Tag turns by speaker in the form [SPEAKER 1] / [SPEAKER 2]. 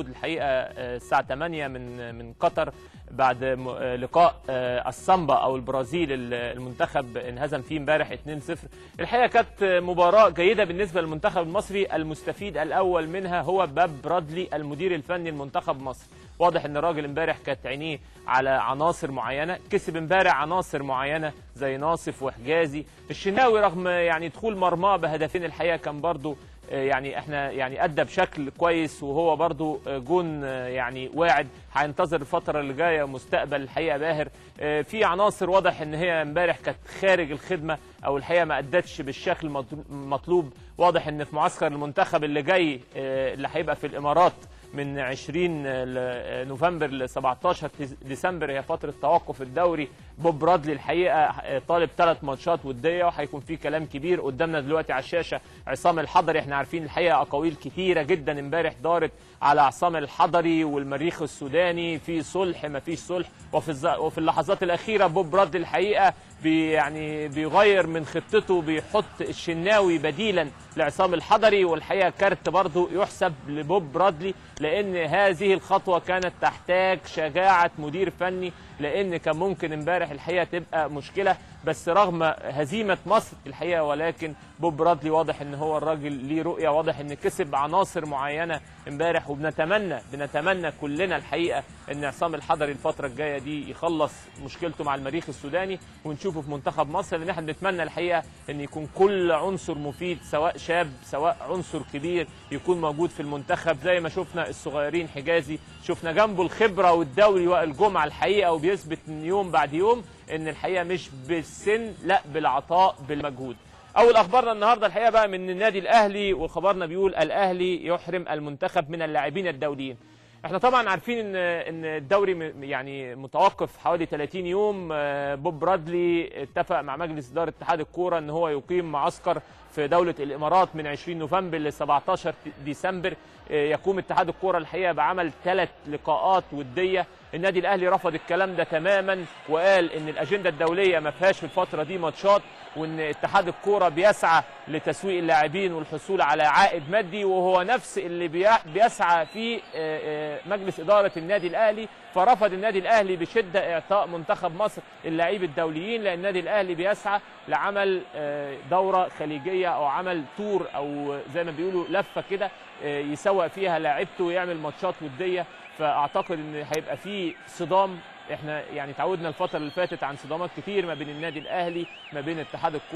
[SPEAKER 1] الحقيقة الساعة 8 من من قطر. بعد لقاء السامبا أو البرازيل المنتخب انهزم فيه امبارح 2-0 الحقيقة كانت مباراة جيدة بالنسبة للمنتخب المصري. المستفيد الأول منها هو باب برادلي المدير الفني لمنتخب مصر. واضح إن الراجل امبارح كانت عينيه على عناصر معينة. كسب امبارح عناصر معينة زي ناصف وحجازي. الشناوي رغم يعني دخول مرماه بهدفين الحقيقة كان برضو يعني إحنا يعني أدى بشكل كويس وهو برضو جون يعني واعد. هينتظر الفترة اللي جاية مستقبل الحقيقة باهر. في عناصر واضح إن هي امبارح كانت خارج الخدمة أو الحقيقة ما أدتش بالشكل المطلوب واضح إن في معسكر المنتخب اللي جاي اللي هيبقى في الإمارات من 20 نوفمبر ل 17 ديسمبر هي فترة توقف الدوري. بوب برادلي الحقيقة طالب ثلاث ماتشات ودية وهيكون في كلام كبير قدامنا دلوقتي على الشاشة. عصام الحضري إحنا عارفين الحقيقة أقاويل كثيره جدا امبارح دارت على عصام الحضري والمريخ السوداني. في صلح ما فيش صلح. وفي وفي اللحظات الأخيرة بوب برادلي الحقيقة بي يعني بيغير من خطته بيحط الشناوي بديلا لعصام الحضري والحقيقة كارت برضه يحسب لبوب برادلي لأن هذه الخطوة كانت تحتاج شجاعة مدير فني لأن كان ممكن امبارح الحقيقة تبقى مشكلة بس رغم هزيمة مصر الحقيقة ولكن بوب برادلي واضح إن هو الراجل ليه رؤية واضح إن كسب عناصر معينة امبارح وبنتمنى بنتمنى كلنا الحقيقة إن عصام الحضري الفترة الجاية دي يخلص مشكلته مع المريخ السوداني ونشوفه في منتخب مصر لأن إحنا بنتمنى الحقيقة إن يكون كل عنصر مفيد سواء شاب سواء عنصر كبير يكون موجود في المنتخب. زي ما شفنا الصغيرين حجازي شفنا جنبه الخبرة والدوري وائل جمعه الحقيقة وبيثبت يوم بعد يوم إن الحقيقة مش بالسن لأ بالعطاء بالمجهود. أول أخبارنا النهارده الحقيقة بقى من النادي الأهلي وخبرنا بيقول الأهلي يحرم المنتخب من اللاعبين الدوليين. إحنا طبعا عارفين ان إن الدوري يعني متوقف حوالي 30 يوم. بوب برادلي اتفق مع مجلس إدارة اتحاد الكورة إن هو يقيم معسكر في دولة الإمارات من 20 نوفمبر ل 17 ديسمبر. يقوم اتحاد الكورة الحقيقة بعمل ثلاث لقاءات ودية. النادي الأهلي رفض الكلام ده تماما وقال إن الأجندة الدولية ما فيهاش في الفترة دي ماتشات وإن اتحاد الكورة بيسعى لتسويق اللاعبين والحصول على عائد مادي وهو نفس اللي بيسعى فيه مجلس إدارة النادي الأهلي. فرفض النادي الأهلي بشدة إعطاء منتخب مصر اللاعبين الدوليين لأن النادي الأهلي بيسعى لعمل دورة خليجية أو عمل تور أو زي ما بيقولوا لفة كده يسوق فيها لاعيبته ويعمل ماتشات ودية. فأعتقد إن هيبقى في صدام. إحنا يعني تعودنا الفترة اللي فاتت عن صدامات كتير ما بين النادي الأهلي ما بين اتحاد الكوره